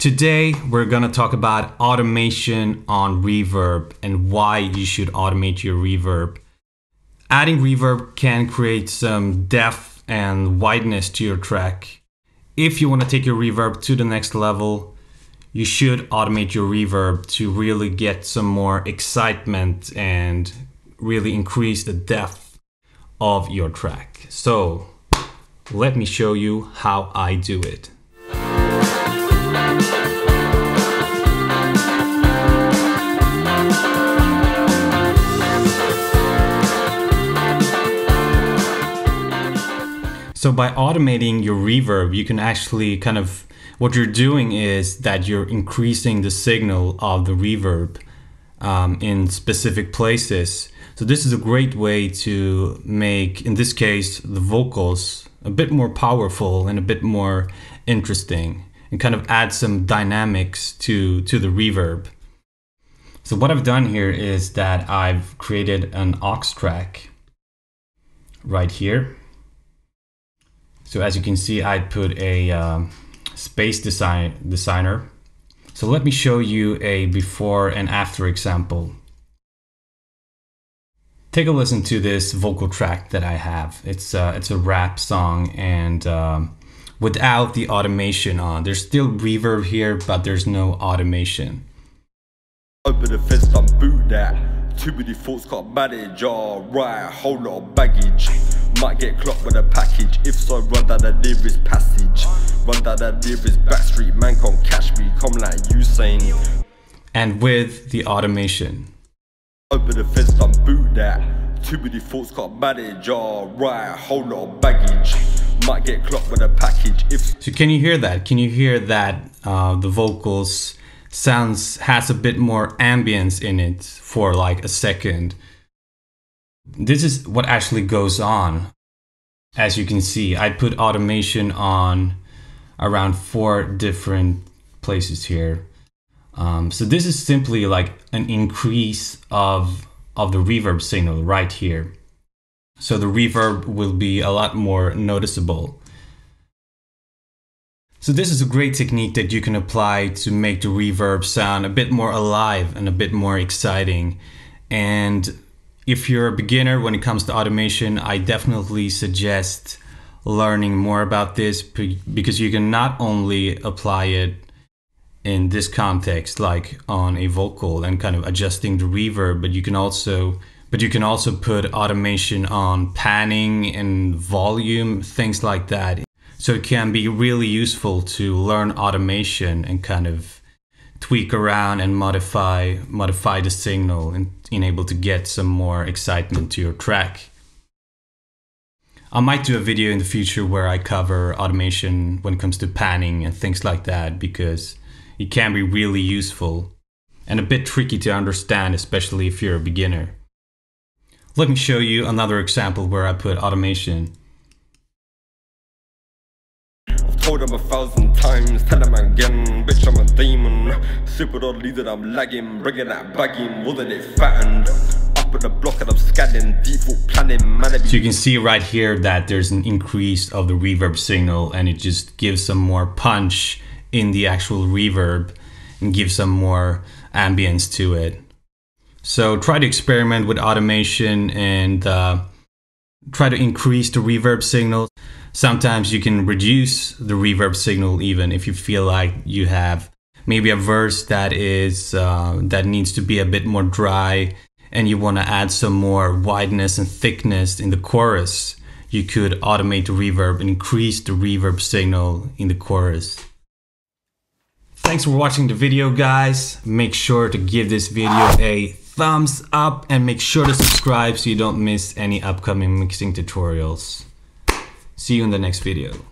Today, we're gonna talk about automation on reverb and why you should automate your reverb. Adding reverb can create some depth and wideness to your track. If you wanna take your reverb to the next level, you should automate your reverb to really get some more excitement and really increase the depth of your track. So, let me show you how I do it. So by automating your reverb, you can actually kind of, what you're doing is that you're increasing the signal of the reverb um, in specific places. So this is a great way to make, in this case, the vocals a bit more powerful and a bit more interesting and kind of add some dynamics to, to the reverb. So what I've done here is that I've created an aux track right here so as you can see, I put a um, space design designer. So let me show you a before and after example. Take a listen to this vocal track that I have. It's uh, it's a rap song and um, without the automation on. There's still reverb here, but there's no automation. Open the fist, I'm boot that. Too many thoughts, got manage, alright, whole lot of baggage. Might get clocked with a package, if so, run down the nearest passage. Run down the nearest backstreet, man can't catch me, come like Usain. And with the automation. Open the fence, I'm boot that. Too many thoughts, got manage, alright, whole lot of baggage. Might get clocked with a package, if so. Can you hear that? Can you hear that uh, the vocals sounds has a bit more ambience in it for like a second? This is what actually goes on. As you can see, I put automation on around four different places here. Um, so this is simply like an increase of, of the reverb signal right here. So the reverb will be a lot more noticeable. So this is a great technique that you can apply to make the reverb sound a bit more alive and a bit more exciting. And if you're a beginner when it comes to automation, I definitely suggest learning more about this because you can not only apply it in this context, like on a vocal and kind of adjusting the reverb, but you can also but you can also put automation on panning and volume, things like that. So it can be really useful to learn automation and kind of tweak around and modify modify the signal and being able to get some more excitement to your track. I might do a video in the future where I cover automation when it comes to panning and things like that because it can be really useful and a bit tricky to understand, especially if you're a beginner. Let me show you another example where I put automation Told them a thousand times, tell them again, Super oddly that I'm lagging, bringing that bagging, wasn't it fattened? Up at the block and I'm scanning, default planning, man So you can see right here that there's an increase of the reverb signal and it just gives some more punch in the actual reverb and gives some more ambience to it. So try to experiment with automation and uh, try to increase the reverb signal. Sometimes you can reduce the reverb signal even if you feel like you have maybe a verse that is uh, that needs to be a bit more dry and you want to add some more wideness and thickness in the chorus. You could automate the reverb and increase the reverb signal in the chorus. Thanks for watching the video guys. Make sure to give this video a thumbs up and make sure to subscribe so you don't miss any upcoming mixing tutorials. See you in the next video.